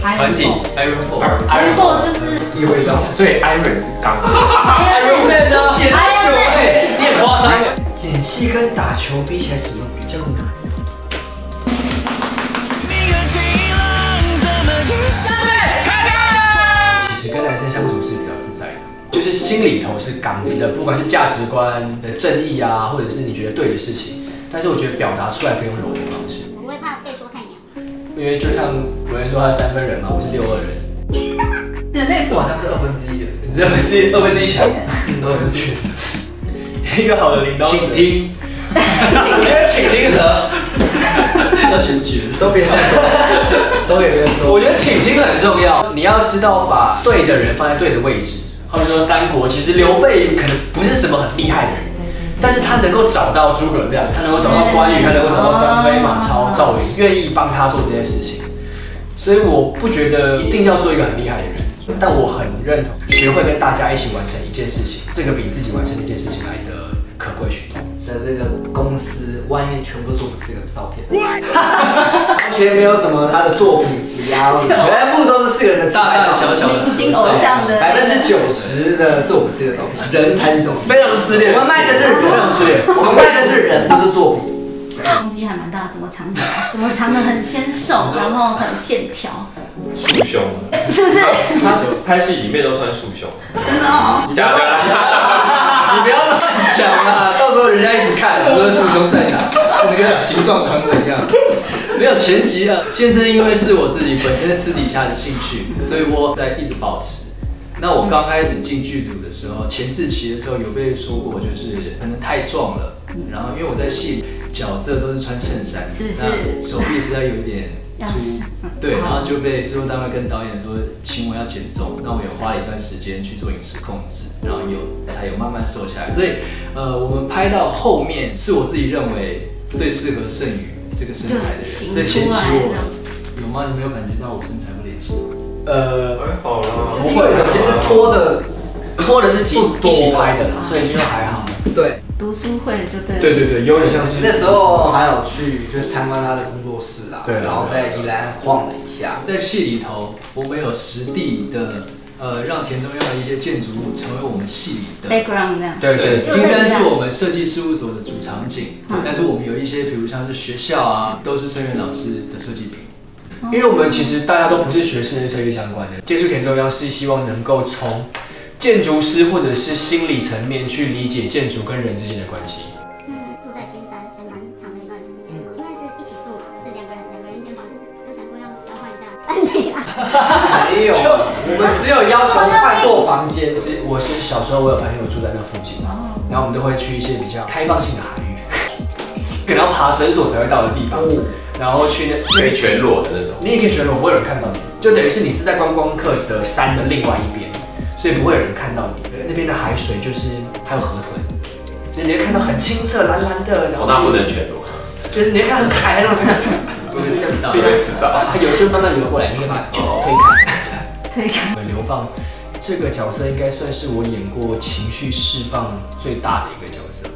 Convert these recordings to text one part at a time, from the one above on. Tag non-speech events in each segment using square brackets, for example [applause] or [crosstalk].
团体 Iron Four。Iron 做就是意味着所以 Iron 是刚。Iron Man 呢？写太久哎，你很夸张。演戏跟打球比起来，什么比较难？其实跟男生相处是比较自在的，就是心里头是刚的，不管是价值观的正义啊，或者是你觉得对的事情，但是我觉得表达出来可以用柔的方式。因为就像古人说他三分人嘛，我是六二人，人类我好像是二分之一的。你是二分之一，[laughs] 二分之一强，[laughs] 二分之一。[laughs] 一个好的领导者，请听，我觉得请听和要选举都别人说，都给别人说。我觉得请听很重要，你要知道把对的人放在对的位置。他们说三国其实刘备可能不是什么很厉害的人，但是他能够找到诸葛亮，他能够找到关羽，他能够找到张飞、马超、赵云，愿意帮他做这件事情。所以我不觉得一定要做一个很厉害的人，但我很认同学会跟大家一起完成一件事情，这个比自己完成一件事情来的可贵许多。的那个公司外面全部都是我们四个的照片，完全没有什么他的作品集啊，全部都是四个人的大大小小的明星偶像的百分之九十的是我们四个的照片，人才是这种非常自恋，我们卖的是人，非常自恋。我们卖的是人，不是作品。胸肌还蛮大，怎么藏起来？怎么藏的很纤瘦，然后很线条，束胸，是不是？他拍戏里面都穿束胸，真的哦。假的啦，你不要讲啦，到时候人家一直看，说束胸在哪，那个形状长怎样？没有前期啊，健身因为是我自己本身私底下的兴趣，所以我在一直保持。那我刚开始进剧组的时候，前四期的时候有被说过，就是可能太壮了，然后因为我在戏里角色都是穿衬衫，是是那手臂实在有点粗，对，然后就被制作单位跟导演说，请我要减重，那我也花了一段时间去做饮食控制，然后有才有慢慢瘦下来。所以，呃，我们拍到后面是我自己认为最适合剩余这个身材的人，就所以前期型出我有吗？你没有感觉到我身材不联系？呃，还好啦。不会，其实拖的拖的是一不多一起拍的啦，所以就还好。对。读书会就对了。对对对，有点像是那时候还有去就参观他的工作室啊，对然后在宜兰晃了一下。在戏里头，我们有实地的，呃，让田中央的一些建筑物成为我们戏里的 background 这样。对对就金山是我们设计事务所的主场景，嗯但是我们有一些，比如像是学校啊，都是声源老师的设计品。因为我们其实大家都不是学室内设计相关的，接触田中央是希望能够从建筑师或者是心理层面去理解建筑跟人之间的关系。嗯，住在金山还蛮长的一段时间，因为是一起住嘛，是两个人两个人一间房，有想过要交换一下班底啊。没有，我们只有要求换过房间。其实我是小时候我有朋友住在那附近嘛，然后我们都会去一些比较开放性的海域，[laughs] 可能要爬绳索才会到的地方，然后去那可以全裸的那种。你也可以全裸不会有人看到你，就等于是你是在观光客的山的另外一边，所以不会有人看到你。那边的海水就是还有河豚，所以你会看到很清澈蓝蓝的，然后哦，那不能全裸，就是你会看很可爱那种感觉，会被刺到会被刺到。它有就慢慢流过来，你可以把它就推开。推开。流放这个角色应该算是我演过情绪释放最大的一个角色。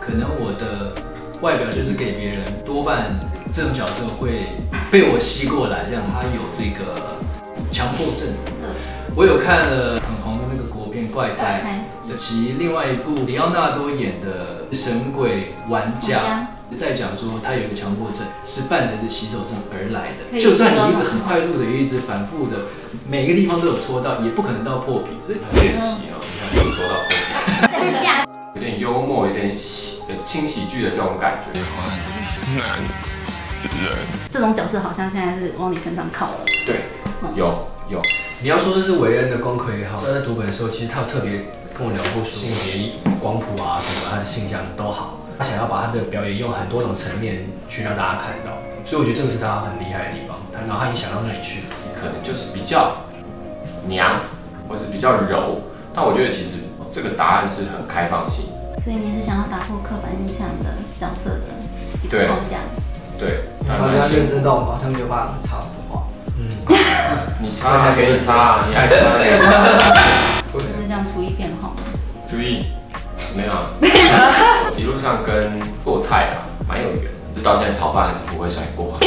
可能我的外表就是给别人，多半这种角色会被我吸过来，这样他有这个强迫症。我有看了怪胎》，以及另外一部里奥纳多演的《神鬼玩家》。在讲说他有一个强迫症，是伴随着洗手症而来的。就算你一直很快速的，一直反复的，每个地方都有搓到，也不可能到破皮。所以练习哦，你看有说到破皮，真的假？有点幽默，有点喜有轻喜剧的这种感觉。这种角色好像现在是往你身上靠了。对，有有。你要说这是韦恩的功课也好，他在读本的时候，其实他有特别跟我聊过说性别光谱啊什么，他的性向都好，他想要把他的表演用很多种层面去让大家看到，所以我觉得这个是他很厉害的地方，他然后他也想到那里去，可能就是比较娘，或是比较柔。但我觉得其实这个答案是很开放性。所以你是想要打破刻板印象的角色的一对个框架。对，大家认真到我马上没有办法去插什你擦还给你擦，你爱插。会不是这样厨艺变好吗？[laughs] 注意，没有啊，一路上跟做菜啊蛮有缘的，就到现在炒饭还是不会甩锅。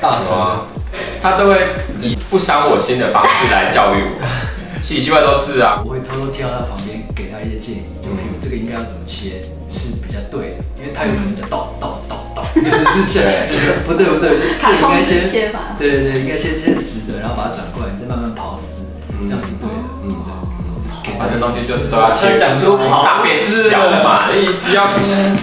大啊，他都会以不伤我心的方式来教育我，奇里奇怪都是啊。我会偷偷跳到旁边给他一些建议，就比如这个应该要怎么切是比较对的，因为他有可能叫倒倒不对 [laughs] 不对，这应该先切吧。对对对，应该先切直的，然后把它转过来，再慢慢刨丝，这样是对的。嗯，给反正东西就是都要切讲出大变小嘛，你只要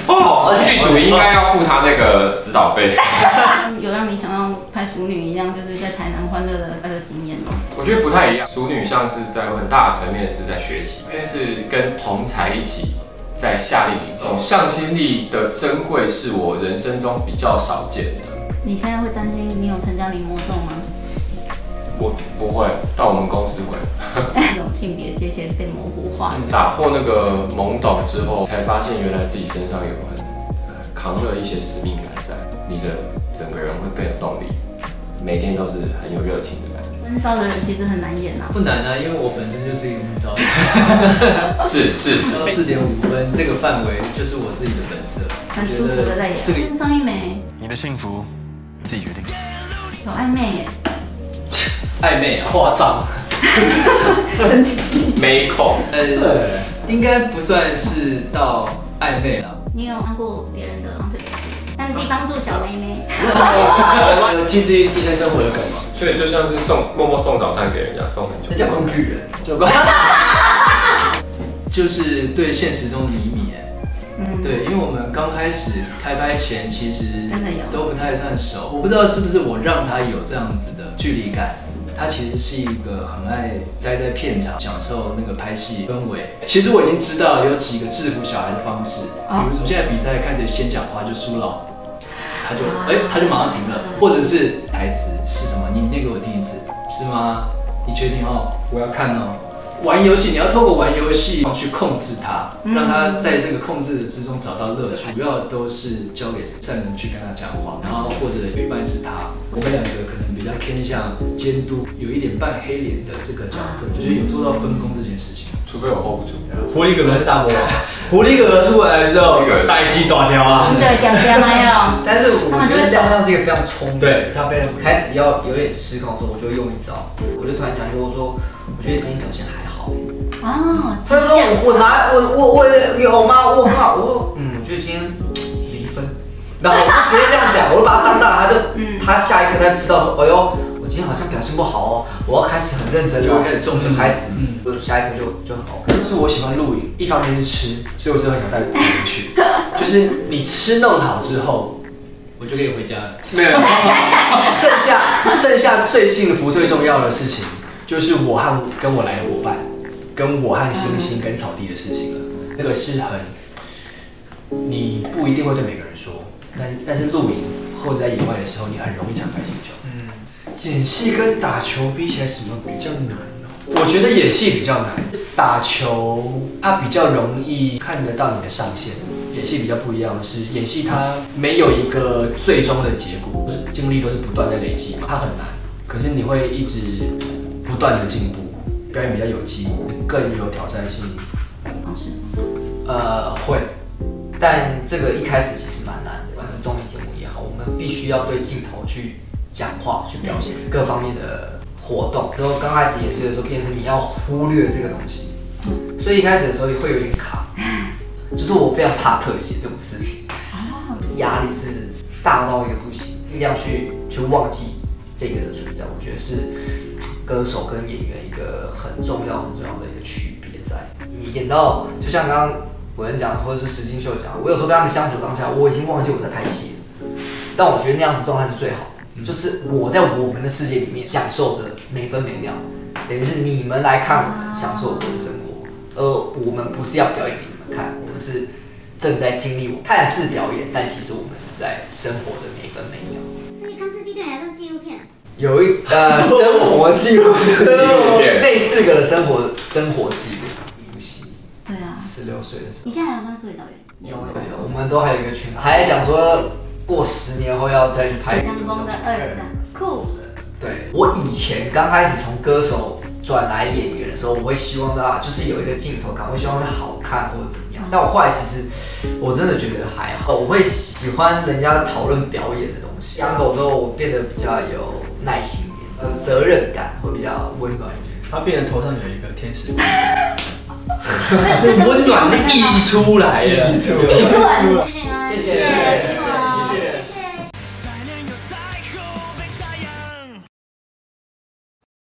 哦，剧组应该要付他那个指导费。[laughs] 有让你想到拍熟女一样，就是在台南欢乐的快乐经验吗？我觉得不太一样，熟女像是在很大的层面是在学习，因为是跟同才一起在夏令营中，向心力的珍贵是我人生中比较少见的。你现在会担心你有陈嘉玲魔咒吗？我不会，到我们公司会。[laughs] 这种性别界限被模糊化。打破那个懵懂之后，才发现原来自己身上有很呃扛了一些使命感在，你的整个人会更有动力，每天都是很有热情的感觉。闷骚的人其实很难演啊。不难啊，因为我本身就是一个闷骚的人，[laughs] 是是 [laughs] 四点五分这个范围就是我自己的本色，很舒服的在演。这个上一枚你的幸福自己决定。有暧昧耶，暧昧啊，夸张，真气气。没空。呃，应该不算是到暧昧了。你有看过别人的郎腿手术，但地帮助小妹妹。机智医医生生活有梗吗？所以就像是送默默送早餐给人家，送很久。那叫工具人。就关。就是对现实中的迷迷哎，嗯，对，因为我们刚开始开拍前，其实真的有都不太算熟，我不知道是不是我让他有这样子的距离感。他其实是一个很爱待在片场，享受那个拍戏氛围。其实我已经知道有几个制服小孩的方式，比如说现在比赛看谁先讲话就输了，他就哎、他就马上停了，或者是台词是什么？你念给我听一次，是吗？你确定哦？我要看哦。玩游戏，你要透过玩游戏去控制它，让他在这个控制之中找到乐趣。主要都是交给善人去跟他讲话，然后或者有一半是他。我们两个可能比较偏向监督，有一点半黑脸的这个角色，就是有做到分工这件事情。除非我 hold 不住。狐狸哥哥是大魔王，[laughs] 狐狸哥哥出来的时候狐狸哥哥，大鸡大条啊。对，屌屌没有。[laughs] 但是我觉得亮亮是一个非常聪明，对，他非常开始要有点失控的时候，我就用一招，我就突然讲一句，我说，我觉得今天表现还好。哦，他说我我拿我我我有吗？我靠，我说嗯，我觉得今天零分，然后我就直接这样讲，我就把他当大，他就嗯他下一刻他就知道说，哎呦，我今天好像表现不好哦，我要开始很认真哦，就开始重视开始嗯，就下一刻就就很 OK。就是我喜欢露营，一方面是吃，所以我真的很想带露营去。[laughs] 就是你吃弄好之后，我就可以回家了。没有，剩下剩下最幸福、最重要的事情，就是我和跟我来的伙伴，跟我和星星跟草地的事情了。那个是很，你不一定会对每个人说，但但是露营或者在野外的时候，你很容易敞开心胸。演戏跟打球比起来，什么比较难呢？我觉得演戏比较难，打球它比较容易看得到你的上限。演戏比较不一样的是，演戏它没有一个最终的结果，经历都是不断的累积嘛，它很难。可是你会一直不断的进步，表演比较有机，更有挑战性。方式。呃，会，但这个一开始其实蛮难的，不管是综艺节目也好，我们必须要对镜头去讲话、去表现各方面的活动。之后刚开始演戏的时候，变成你要忽略这个东西，所以一开始的时候会有点卡，[laughs] 就是我非常怕特写这种事情，压力是大到一个不行，一定要去去忘记这个的存在。我觉得是歌手跟演员一个很重要很重要的一个区别在。你演到就像刚刚伟人讲，或者是石金秀讲，我有时候跟他们相处当下，我已经忘记我在拍戏了，但我觉得那样子状态是最好的，就是我在我们的世界里面享受着每分每秒，等于是你们来看我们享受我们的生活，而我们不是要表演给你们看，我们是正在经历我看似表演，但其实我们是在生活的每分每秒。所以康斯 B 对你来说是纪录片。有一呃生活记录，纪录片类似个的生活生活记录，一部戏，对啊。十六岁的时候。你现在还有跟苏伟导演？有有有，我们都还有一个群，还在讲说过十年后要再去拍。江峰的二这样酷。对，我以前刚开始从歌手转来演员的时候，我会希望大家就是有一个镜头感，我希望是好看或者怎么样。但我后来其实我真的觉得还好，我会喜欢人家讨论表演的东西。养狗之后，我变得比较有耐心一点。呃责任感会比较温暖一点。他变成头上有一个天使，[laughs] 这个温暖的溢出来了，溢出来了，谢谢，谢谢